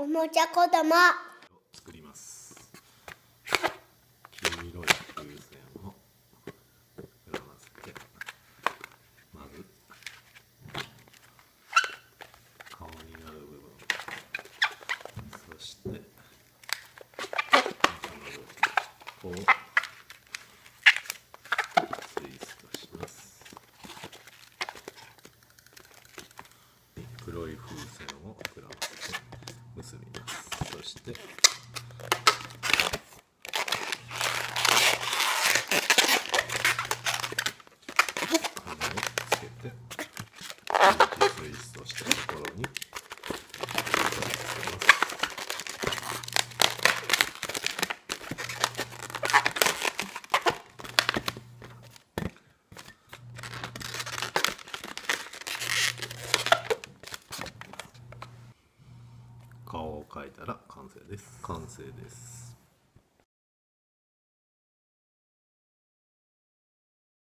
おもちゃ子供。作ります黄色い風船を膨らませてまず顔になる部分そして中の部分をツイストします黒い風船を膨らませ Yeah. 顔を描いたら完成です。完成です。